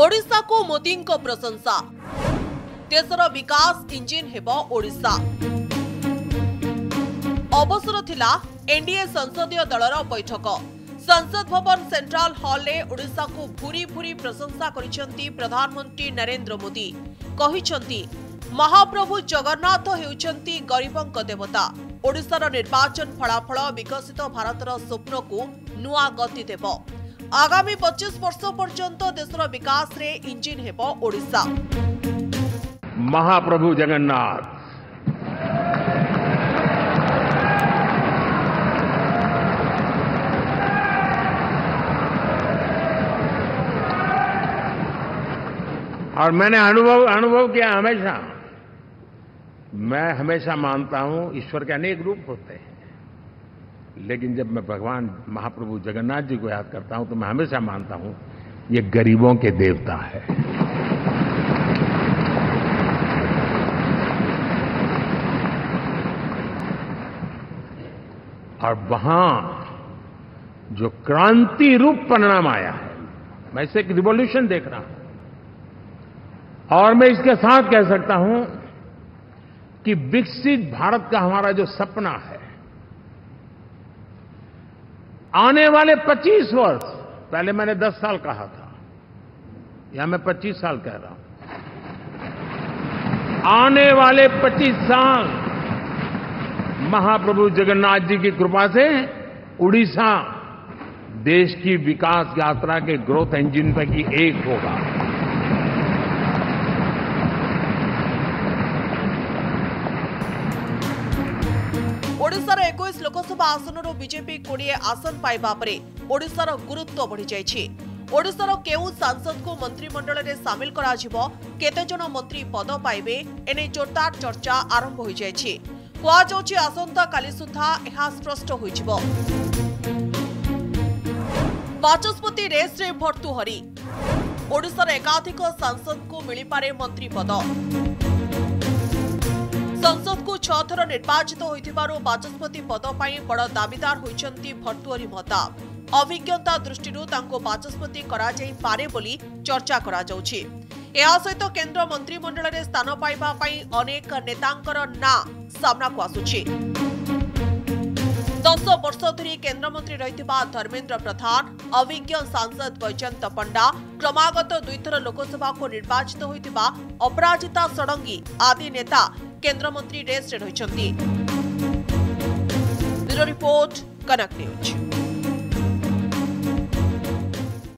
ଓଡ଼ିଶାକୁ ମୋଦିଙ୍କ ପ୍ରଶଂସା। ଦେଶର ବିକାଶ ଇଞ୍ଜିନ୍ ହେବ ଓଡ଼ିଶା। ଅବସର ଥିଲା ଏନ୍ଡିଏ ସଂସଦୀୟ ଦଳର ବୈଠକ। ସଂସଦ ଭବନ ସେଣ୍ଟ୍ରାଲ ହଲ୍ରେ ଓଡ଼ିଶାକୁ ଭୁରି ଭୁରି ପ୍ରଶଂସା କରିଛନ୍ତି ପ୍ରଧାନମନ୍ତ୍ରୀ ନରେନ୍ଦ୍ର ମୋଦି। କହିଛନ୍ତି ମହାପ୍ରଭୁ ଜଗନ୍ନାଥ ହେଉଛନ୍ତି ଗରିବଙ୍କ ଦେବତା। ଓଡ଼ିଶାର ନିର୍ବାଚନ ଫଳାଫଳ ବିକଶିତ ଭାରତର ସ୍ୱପ୍ନକୁ ନୂଆ ଗତି ଦେବ। ଆଗାମୀ ପଚିଶ ବର୍ଷ ପର୍ଯ୍ୟନ୍ତ ଦେଶର ବିକାଶରେ ଇଞ୍ଜିନ୍ ହେବ ଓଡ଼ିଶା महाप्रभु जगन्नाथ और मैंने अनुभव अनुभव किया हमेशा मैं हमेशा मानता हूं ईश्वर के अनेक रूप होते हैं लेकिन जब मैं भगवान महाप्रभु जगन्नाथ जी को याद करता हूँ तो मैं हमेशा मानता हूँ, ये गरीबों के देवता है। और वहाँ जो क्रांति रूप परिणाम आया है, मैं इसे एक रिवॉल्यूशन देख रहा हूँ। और मैं इसके साथ कह सकता हूँ कि विकसित भारत का हमारा जो सपना है आने वाले 25 वर्ष, पहले मैंने 10 साल कहा था। या मैं 25 साल कह रहा हूँ। आने वाले 25 साल, महाप्रभु जगन्नाथ जी की कृपा से उड़ीसा देश की विकास यात्रा के ग्रोथ इंजन की एक होगा। ଓଡ଼ିଶାର ଏକୋଇଶ ଲୋକସଭା ଆସନରୁ ବିଜେପି କୋଡ଼ିଏ ଆସନ ପାଇବା ପରେ ଓଡ଼ିଶାର ଗୁରୁତ୍ୱ ବଢ଼ିଯାଇଛି। ଓଡ଼ିଶାର କେଉଁ ସାଂସଦଙ୍କୁ ମନ୍ତ୍ରିମଣ୍ଡଳରେ ସାମିଲ କରାଯିବ କେତେଜଣ ମନ୍ତ୍ରୀ ପଦ ପାଇବେ ଏନେଇ ଜୋରଦାର ଚର୍ଚ୍ଚା ଆରମ୍ଭ ହୋଇଯାଇଛି। କୁହାଯାଉଛି ଆସନ୍ତାକାଲି ସୁଦ୍ଧା ଏହା ସ୍ପଷ୍ଟ ହୋଇଯିବ। ବାଚସ୍ପତି ରେସ୍ରେ ଭର୍ତ୍ତୃହରି ଓଡ଼ିଶାର ଏକାଧିକ ସାଂସଦଙ୍କୁ ମିଳିପାରେ ମନ୍ତ୍ରୀ ପଦ। ଛଅଥର ନିର୍ବାଚିତ ହୋଇଥିବାରୁ ବାଚସ୍ପତି ପଦ ପାଇଁ ବଡ଼ ଦାବିଦାର ହୋଇଛନ୍ତି ଭର୍ତ୍ତୁହରି ମହତାବ ଅଭିଜ୍ଞତା ଦୃଷ୍ଟିରୁ ତାଙ୍କୁ ବାଚସ୍ପତି କରାଯାଇପାରେ ବୋଲି ଚର୍ଚ୍ଚା କରାଯାଉଛି ଏହା ସହିତ କେନ୍ଦ୍ର ମନ୍ତ୍ରିମଣ୍ଡଳରେ ସ୍ଥାନ ପାଇବା ପାଇଁ ଅନେକ ନେତାଙ୍କର ନାଁ ସାମ୍ନାକୁ ଆସୁଛି ଦଶ ବର୍ଷ ଧରି କେନ୍ଦ୍ରମନ୍ତ୍ରୀ ରହିଥିବା ଧର୍ମେନ୍ଦ୍ର ପ୍ରଧାନ ଅଭିଜ୍ଞ ସାଂସଦ ବୈଜୟନ୍ତ ପଣ୍ଡା କ୍ରମାଗତ ଦୁଇଥର ଲୋକସଭାକୁ ନିର୍ବାଚିତ ହୋଇଥିବା ଅପରାଜିତା ଷଡଙ୍ଗୀ ଆଦି ନେତା କେନ୍ଦ୍ରମନ୍ତ୍ରୀ ରେସ୍ରେ ରହିଛନ୍ତି ବ୍ୟୁରୋ ରିପୋର୍ଟ କନକ ନ୍ୟୁଜ୍